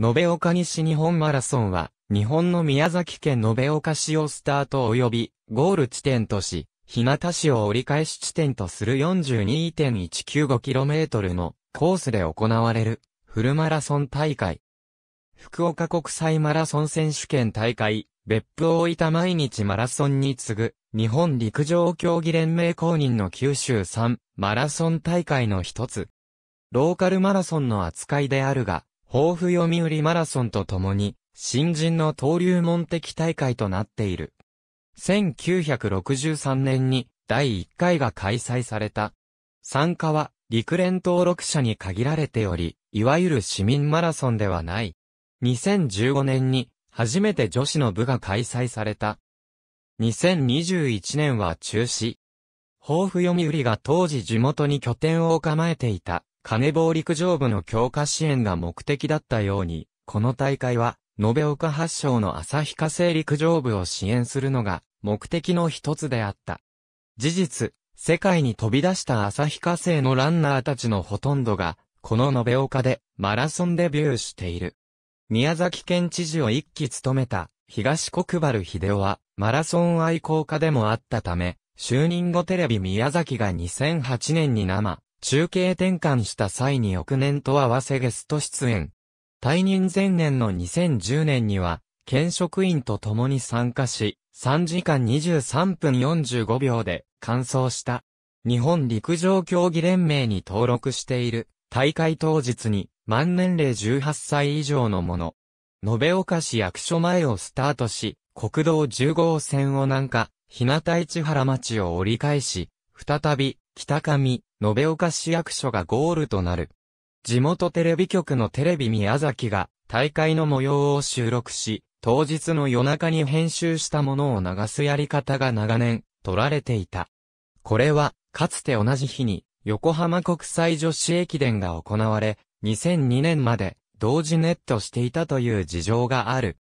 延岡西日本マラソンは、日本の宮崎県延岡市をスタート及び、ゴール地点とし、日向市を折り返し地点とする 42.195km のコースで行われるフルマラソン大会。福岡国際マラソン選手権大会、別府大分毎日マラソンに次ぐ、日本陸上競技連盟公認の九州3マラソン大会の一つ。ローカルマラソンの扱いであるが、豊富読売マラソンとともに、新人の登竜門的大会となっている。1963年に第1回が開催された。参加は陸連登録者に限られており、いわゆる市民マラソンではない。2015年に初めて女子の部が開催された。2021年は中止。豊富読売が当時地元に拠点を構えていた金棒陸上部の強化支援が目的だったように、この大会は延岡発祥の旭化成陸上部を支援するのが目的の一つであった。事実、世界に飛び出した旭化成のランナーたちのほとんどが、この延岡でマラソンデビューしている。宮崎県知事を一期務めた東国原秀夫はマラソン愛好家でもあったため、就任後テレビ宮崎が2008年に生、中継転換した際に翌年と合わせゲスト出演。退任前年の2010年には、県職員と共に参加し、3時間23分45秒で完走した。日本陸上競技連盟に登録している大会当日に満年齢18歳以上の者。延岡市役所前をスタートし、国道10号線を南下、日向市原町を折り返し、再び北上、延岡市役所がゴールとなる。地元テレビ局のテレビ宮崎が大会の模様を収録し、当日の夜中に編集したものを流すやり方が長年取られていた。これは、かつて同じ日に横浜国際女子駅伝が行われ、2002年まで同時ネットしていたという事情がある。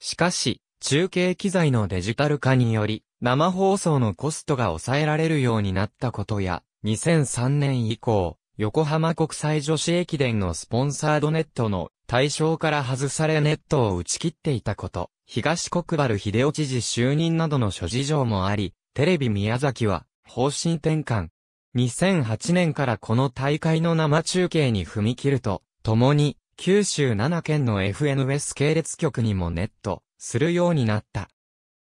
しかし、中継機材のデジタル化により、生放送のコストが抑えられるようになったことや、2003年以降、横浜国際女子駅伝のスポンサードネットの対象から外されネットを打ち切っていたこと、東国原秀夫知事就任などの諸事情もあり、テレビ宮崎は方針転換。2008年からこの大会の生中継に踏み切ると、共に九州7県の FNS 系列局にもネットするようになった。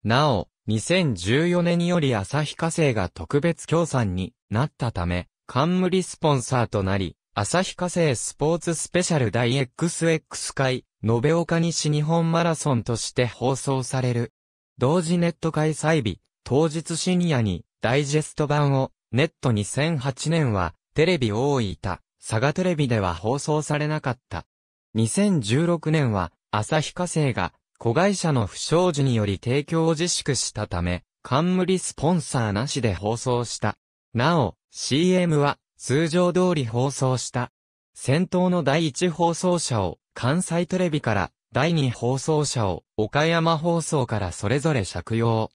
なお、2014年により旭化成が特別協賛になったため、冠スポンサーとなり、旭化成スポーツスペシャル大 XX 会、延岡西日本マラソンとして放送される。同時ネット開催日、当日深夜にダイジェスト版を、ネット2008年は、テレビ大分、佐賀テレビでは放送されなかった。2016年は、旭化成が、子会社の不祥事により提供を自粛したため、冠スポンサーなしで放送した。なお、CM は通常通り放送した。先頭の第1放送車を関西テレビから第2放送車を岡山放送からそれぞれ借用。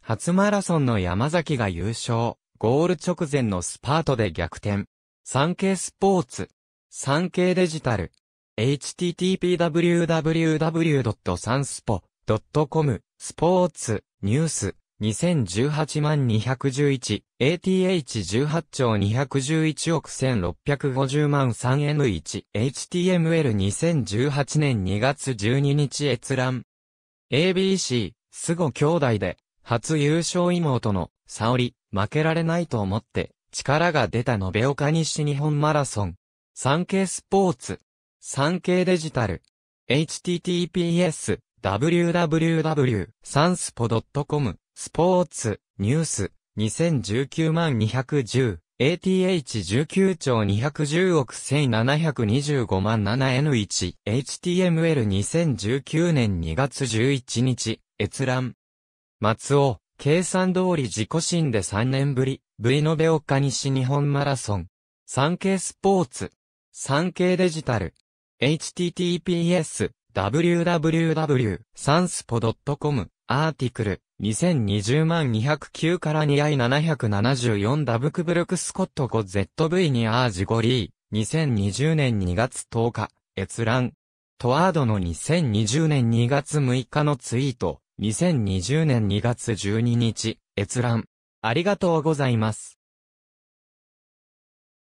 初マラソンの山崎が優勝。ゴール直前のスパートで逆転。産経スポーツ。産経デジタル。Http www.sanspo.com スポーツ、ニュース、2018万211、ATH18 兆211億1650万 3N1、HTML2018 年2月12日閲覧。ABC、スゴ兄弟で、初優勝妹の、沙織、負けられないと思って、力が出た延岡西日本マラソン。産経スポーツ。産経デジタル。https www.sanspo.com スポーツ、ニュース、2019万210、ATH19 兆210億1725万 7N1、HTML2019 年2月11日、閲覧。松尾、計算通り自己新で3年ぶり、V ノベ岡西日本マラソン。産経スポーツ。産経デジタル。Https www.sanspo.com アーティクル2020万209から2 i 774ダブクブルクスコット 5ZV にアージゴリー2020年2月10日閲覧トワードの2020年2月6日のツイート、2020年2月12日、閲覧。ありがとうございます。